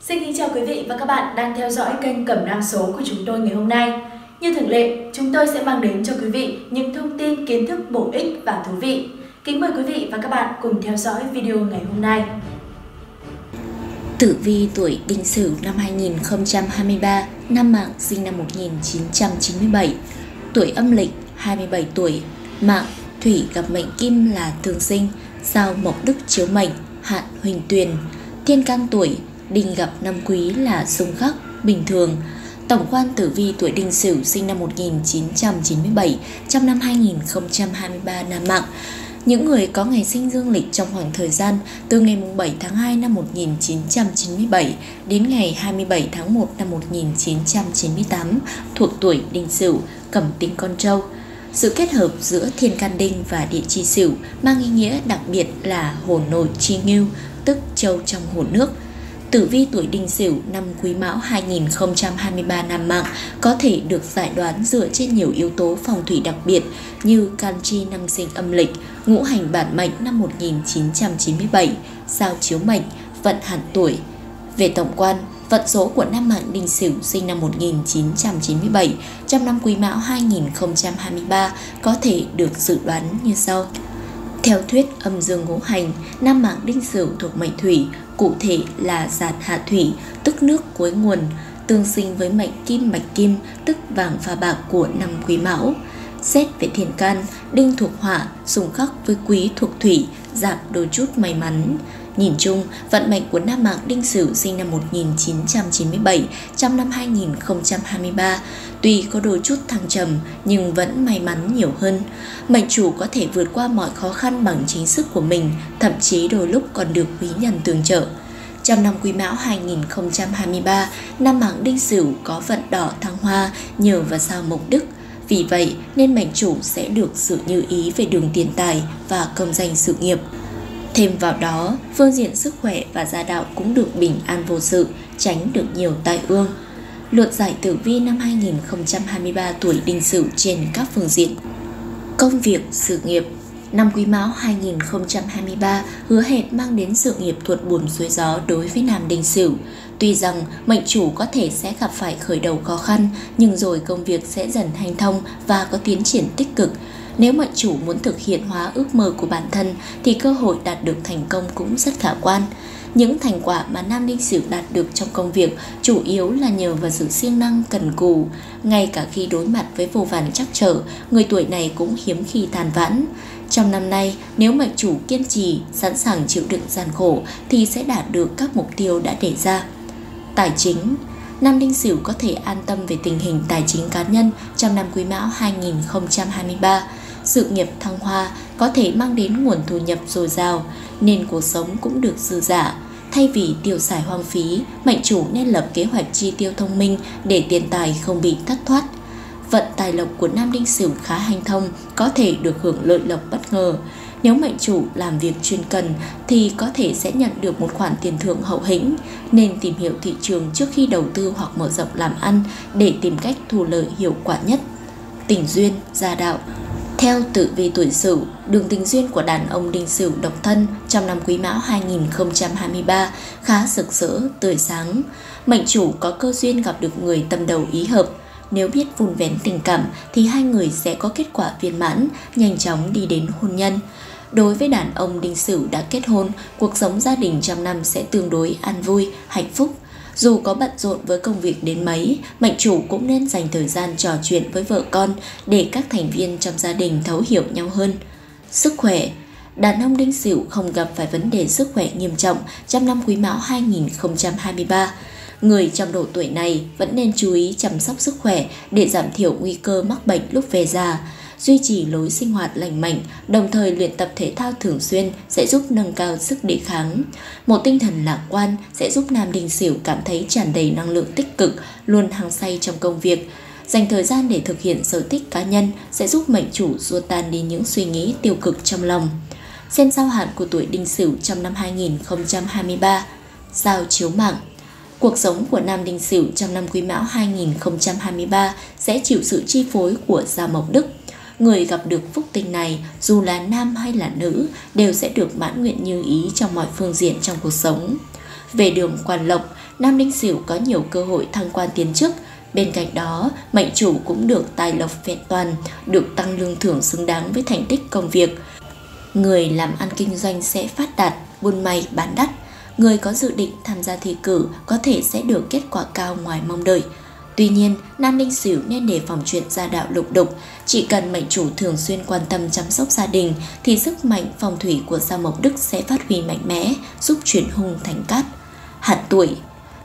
Xin kính chào quý vị và các bạn đang theo dõi kênh Cẩm Nang Số của chúng tôi ngày hôm nay. Như thường lệ, chúng tôi sẽ mang đến cho quý vị những thông tin kiến thức bổ ích và thú vị. Kính mời quý vị và các bạn cùng theo dõi video ngày hôm nay. Tử vi tuổi Đinh Sửu năm 2023, năm mạng sinh năm 1997, tuổi âm lịch 27 tuổi, mạng Thủy gặp mệnh Kim là thường Sinh, sao Mộc Đức chiếu mệnh, hạn Huỳnh Tuyền, thiên can tuổi Đinh gặp năm quý là xung khắc, bình thường. Tổng quan tử vi tuổi Đinh Sửu sinh năm 1997 trong năm 2023 nam mạng. Những người có ngày sinh dương lịch trong khoảng thời gian từ ngày 7 tháng 2 năm 1997 đến ngày 27 tháng 1 năm 1998 thuộc tuổi Đinh Sửu, cẩm tinh con trâu. Sự kết hợp giữa thiên can đinh và địa chi sửu mang ý nghĩa đặc biệt là hồn nội chi ngưu, tức châu trong hồ nước – Tử vi tuổi Đinh Sửu năm Quý Mão 2023 nam mạng có thể được giải đoán dựa trên nhiều yếu tố phong thủy đặc biệt như can chi năm sinh âm lịch, ngũ hành bản mệnh năm 1997, sao chiếu mệnh, vận hạn tuổi. Về tổng quan, vận số của nam mạng Đinh Sửu sinh năm 1997 trong năm Quý Mão 2023 có thể được dự đoán như sau. Theo thuyết âm dương ngũ hành, năm mạng đinh sửu thuộc mệnh thủy, cụ thể là giạt hạ thủy, tức nước cuối nguồn, tương sinh với mệnh kim mạch kim, tức vàng pha bạc của năm quý mão. Xét về thiền can, đinh thuộc hỏa, sùng khắc với quý thuộc thủy, giảm đôi chút may mắn. Nhìn chung, vận mệnh của nam mạng Đinh Sửu sinh năm 1997 trong năm 2023 tuy có đôi chút thăng trầm nhưng vẫn may mắn nhiều hơn. Mệnh chủ có thể vượt qua mọi khó khăn bằng chính sức của mình, thậm chí đôi lúc còn được quý nhân tương trợ. Trong năm Quý Mão 2023, nam mạng Đinh Sửu có vận đỏ thăng hoa nhờ vào sao Mộc Đức. Vì vậy nên mệnh chủ sẽ được sự như ý về đường tiền tài và công danh sự nghiệp. Thêm vào đó, phương diện sức khỏe và gia đạo cũng được bình an vô sự, tránh được nhiều tai ương. Luận giải tử vi năm 2023 tuổi đinh sửu trên các phương diện. Công việc, sự nghiệp Năm Quý Mão 2023 hứa hẹn mang đến sự nghiệp thuận buồm xuôi gió đối với nam đinh sửu. Tuy rằng mệnh chủ có thể sẽ gặp phải khởi đầu khó khăn, nhưng rồi công việc sẽ dần hành thông và có tiến triển tích cực, nếu mệnh chủ muốn thực hiện hóa ước mơ của bản thân thì cơ hội đạt được thành công cũng rất khả quan. Những thành quả mà Nam Đinh Sửu đạt được trong công việc chủ yếu là nhờ vào sự siêng năng cần cù. Ngay cả khi đối mặt với vô vàn trắc trở, người tuổi này cũng hiếm khi tàn vãn. Trong năm nay, nếu mệnh chủ kiên trì, sẵn sàng chịu đựng gian khổ thì sẽ đạt được các mục tiêu đã đề ra. Tài chính Nam Đinh Sửu có thể an tâm về tình hình tài chính cá nhân trong năm Quý Mão 2023 sự nghiệp thăng hoa có thể mang đến nguồn thu nhập dồi dào, nên cuộc sống cũng được dư giả. Thay vì tiêu xài hoang phí, mệnh chủ nên lập kế hoạch chi tiêu thông minh để tiền tài không bị thất thoát. Vận tài lộc của Nam Đinh Sửu khá hanh thông, có thể được hưởng lợi lộc bất ngờ. Nếu mệnh chủ làm việc chuyên cần thì có thể sẽ nhận được một khoản tiền thưởng hậu hĩnh, nên tìm hiểu thị trường trước khi đầu tư hoặc mở rộng làm ăn để tìm cách thu lợi hiệu quả nhất. Tình duyên, gia đạo theo tử vi tuổi Sửu, đường tình duyên của đàn ông đinh Sửu độc thân trong năm Quý Mão 2023 khá rực rỡ, tươi sáng. Mệnh chủ có cơ duyên gặp được người tâm đầu ý hợp. Nếu biết vun vén tình cảm thì hai người sẽ có kết quả viên mãn, nhanh chóng đi đến hôn nhân. Đối với đàn ông đinh Sửu đã kết hôn, cuộc sống gia đình trong năm sẽ tương đối an vui, hạnh phúc. Dù có bận rộn với công việc đến mấy, mệnh chủ cũng nên dành thời gian trò chuyện với vợ con để các thành viên trong gia đình thấu hiểu nhau hơn. Sức khỏe Đàn ông đinh sửu không gặp phải vấn đề sức khỏe nghiêm trọng trong năm quý mão 2023. Người trong độ tuổi này vẫn nên chú ý chăm sóc sức khỏe để giảm thiểu nguy cơ mắc bệnh lúc về già duy trì lối sinh hoạt lành mạnh, đồng thời luyện tập thể thao thường xuyên sẽ giúp nâng cao sức đề kháng. Một tinh thần lạc quan sẽ giúp Nam đình Sửu cảm thấy tràn đầy năng lượng tích cực, luôn hăng say trong công việc. Dành thời gian để thực hiện sở thích cá nhân sẽ giúp mệnh chủ xua tan đi những suy nghĩ tiêu cực trong lòng. Xem sao hạn của tuổi Đinh Sửu trong năm 2023. Sao chiếu mạng Cuộc sống của Nam Đinh Sửu trong năm Quý Mão 2023 sẽ chịu sự chi phối của Gia Mộc Đức người gặp được phúc tinh này dù là nam hay là nữ đều sẽ được mãn nguyện như ý trong mọi phương diện trong cuộc sống. Về đường quan lộc, Nam Đinh Sửu có nhiều cơ hội thăng quan tiến chức. Bên cạnh đó, mệnh chủ cũng được tài lộc vẹn toàn, được tăng lương thưởng xứng đáng với thành tích công việc. Người làm ăn kinh doanh sẽ phát đạt, buôn may bán đắt. Người có dự định tham gia thi cử có thể sẽ được kết quả cao ngoài mong đợi. Tuy nhiên, Nam Ninh Sửu nên đề phòng chuyện gia đạo lục đục. Chỉ cần mệnh chủ thường xuyên quan tâm chăm sóc gia đình thì sức mạnh phong thủy của Gia Mộc Đức sẽ phát huy mạnh mẽ, giúp chuyển hung thành cát. Hạn tuổi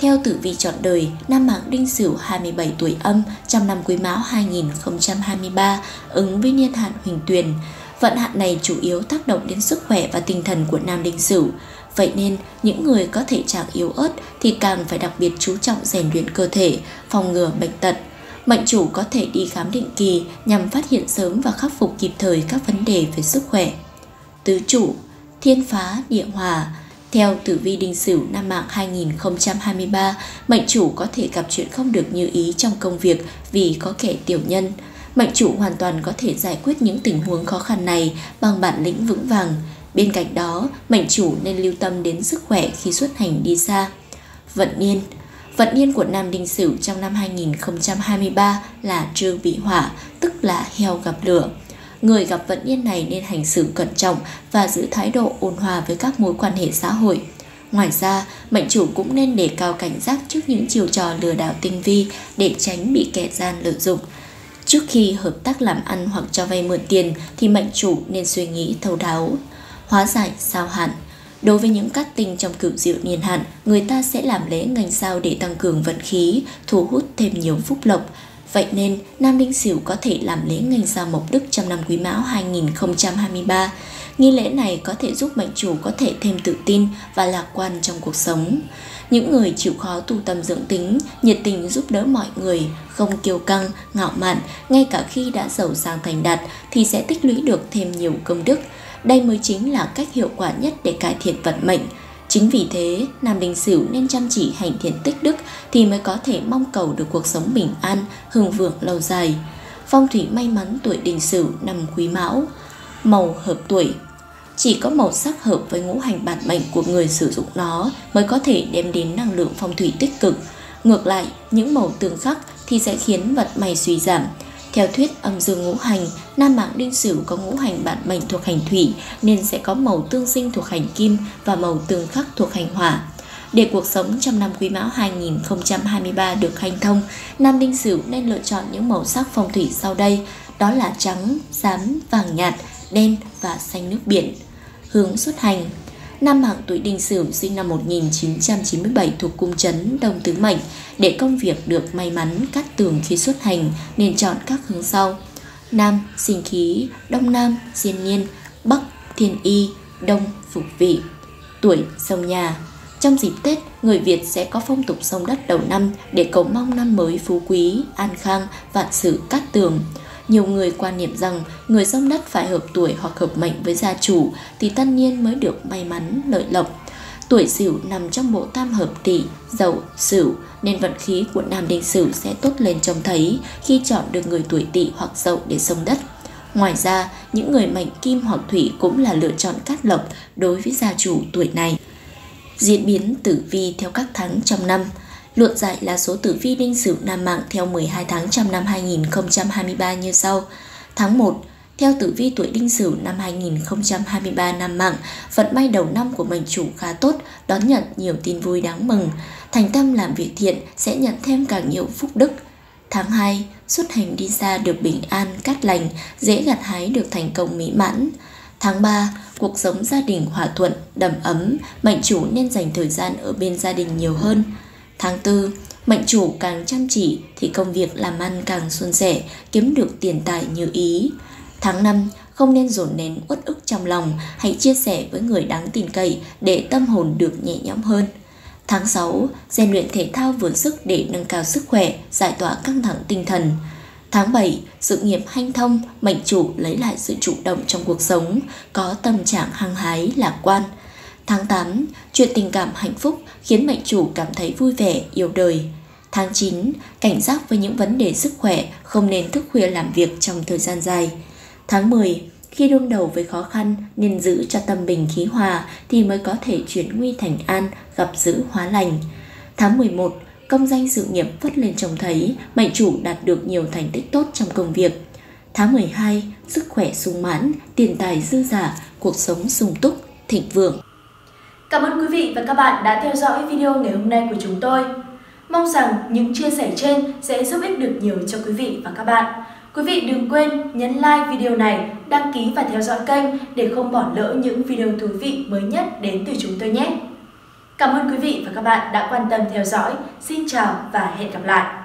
theo tử vi chọn đời, Nam Mạng Đinh Sửu 27 tuổi âm trong năm Quý Mão 2023 ứng với niên hạn Huỳnh Tuyền. Vận hạn này chủ yếu tác động đến sức khỏe và tinh thần của Nam Đinh Sửu. Vậy nên, những người có thể trạng yếu ớt thì càng phải đặc biệt chú trọng rèn luyện cơ thể, phòng ngừa bệnh tật. Mệnh chủ có thể đi khám định kỳ nhằm phát hiện sớm và khắc phục kịp thời các vấn đề về sức khỏe. Tứ chủ, thiên phá, địa hòa, theo tử vi đinh sửu năm mạng 2023, mệnh chủ có thể gặp chuyện không được như ý trong công việc vì có kẻ tiểu nhân. Mệnh chủ hoàn toàn có thể giải quyết những tình huống khó khăn này bằng bản lĩnh vững vàng. Bên cạnh đó, mệnh chủ nên lưu tâm đến sức khỏe khi xuất hành đi xa. Vận niên Vận niên của Nam Đinh Sửu trong năm 2023 là trư bị hỏa, tức là heo gặp lửa. Người gặp vận niên này nên hành xử cẩn trọng và giữ thái độ ôn hòa với các mối quan hệ xã hội. Ngoài ra, mệnh chủ cũng nên đề cao cảnh giác trước những chiều trò lừa đảo tinh vi để tránh bị kẻ gian lợi dụng. Trước khi hợp tác làm ăn hoặc cho vay mượn tiền thì mệnh chủ nên suy nghĩ thấu đáo. Hóa giải sao hạn Đối với những cát tinh trong cửu diệu niên hạn, người ta sẽ làm lễ ngành sao để tăng cường vận khí, thu hút thêm nhiều phúc lộc. Vậy nên, Nam Đinh Sửu có thể làm lễ ngành sao mộc đức trong năm Quý Mão 2023. Nghi lễ này có thể giúp mệnh chủ có thể thêm tự tin và lạc quan trong cuộc sống. Những người chịu khó tu tâm dưỡng tính, nhiệt tình giúp đỡ mọi người, không kiêu căng, ngạo mạn, ngay cả khi đã giàu sang thành đạt thì sẽ tích lũy được thêm nhiều công đức. Đây mới chính là cách hiệu quả nhất để cải thiện vận mệnh. Chính vì thế, Nam đình Sửu nên chăm chỉ hành thiện tích đức thì mới có thể mong cầu được cuộc sống bình an, hưng vượng lâu dài. Phong thủy may mắn tuổi đình Sửu năm Quý Mão. Màu hợp tuổi chỉ có màu sắc hợp với ngũ hành bản mệnh của người sử dụng nó mới có thể đem đến năng lượng phong thủy tích cực. Ngược lại, những màu tương khắc thì sẽ khiến vận may suy giảm. Theo thuyết âm dương ngũ hành, nam mạng đinh sửu có ngũ hành bản mệnh thuộc hành thủy nên sẽ có màu tương sinh thuộc hành kim và màu tương khắc thuộc hành hỏa. Để cuộc sống trong năm Quý Mão 2023 được hanh thông, Nam Đinh Sửu nên lựa chọn những màu sắc phong thủy sau đây, đó là trắng, xám, vàng nhạt, đen và xanh nước biển. Hướng xuất hành Nam mạng tuổi Đinh Sửu sinh năm 1997 thuộc cung trấn Đông Tứ Mệnh. Để công việc được may mắn cát tường khi xuất hành nên chọn các hướng sau. Nam sinh khí, Đông Nam diên niên, Bắc thiên y, Đông phục vị. Tuổi sông nhà trong dịp Tết, người Việt sẽ có phong tục sông đất đầu năm để cầu mong năm mới phú quý, an khang, vạn sự cát tường. Nhiều người quan niệm rằng người sông đất phải hợp tuổi hoặc hợp mệnh với gia chủ thì tất nhiên mới được may mắn, lợi lộc. Tuổi Sửu nằm trong bộ tam hợp tỷ, Dậu, Sửu nên vận khí của nam đinh Sửu sẽ tốt lên trông thấy khi chọn được người tuổi Tỵ hoặc Dậu để sông đất. Ngoài ra, những người mệnh kim hoặc thủy cũng là lựa chọn cát lộc đối với gia chủ tuổi này. Diễn biến tử vi theo các tháng trong năm Luận giải là số tử vi đinh sửu nam mạng theo 12 tháng trong năm 2023 như sau. Tháng 1, theo tử vi tuổi đinh sửu năm 2023 nam mạng, vận may đầu năm của mệnh chủ khá tốt, đón nhận nhiều tin vui đáng mừng. Thành tâm làm việc thiện sẽ nhận thêm càng nhiều phúc đức. Tháng 2, xuất hành đi xa được bình an, cát lành, dễ gặt hái được thành công mỹ mãn. Tháng 3, cuộc sống gia đình hòa thuận, đầm ấm, mệnh chủ nên dành thời gian ở bên gia đình nhiều hơn. Tháng 4, mệnh chủ càng chăm chỉ thì công việc làm ăn càng suôn sẻ, kiếm được tiền tài như ý. Tháng 5, không nên dồn nén uất ức trong lòng, hãy chia sẻ với người đáng tin cậy để tâm hồn được nhẹ nhõm hơn. Tháng 6, rèn luyện thể thao vừa sức để nâng cao sức khỏe, giải tỏa căng thẳng tinh thần. Tháng 7, sự nghiệp hanh thông, mệnh chủ lấy lại sự chủ động trong cuộc sống, có tâm trạng hăng hái, lạc quan. Tháng 8, chuyện tình cảm hạnh phúc khiến mệnh chủ cảm thấy vui vẻ, yêu đời. Tháng 9, cảnh giác với những vấn đề sức khỏe, không nên thức khuya làm việc trong thời gian dài. Tháng 10, Khi đương đầu với khó khăn nên giữ cho tâm bình khí hòa thì mới có thể chuyển nguy thành an, gặp dữ hóa lành. Tháng 11, công danh sự nghiệp vất lên trông thấy, mệnh chủ đạt được nhiều thành tích tốt trong công việc. Tháng 12, sức khỏe sung mãn, tiền tài dư giả, cuộc sống sung túc, thịnh vượng. Cảm ơn quý vị và các bạn đã theo dõi video ngày hôm nay của chúng tôi. Mong rằng những chia sẻ trên sẽ giúp ích được nhiều cho quý vị và các bạn. Quý vị đừng quên nhấn like video này, đăng ký và theo dõi kênh để không bỏ lỡ những video thú vị mới nhất đến từ chúng tôi nhé. Cảm ơn quý vị và các bạn đã quan tâm theo dõi. Xin chào và hẹn gặp lại.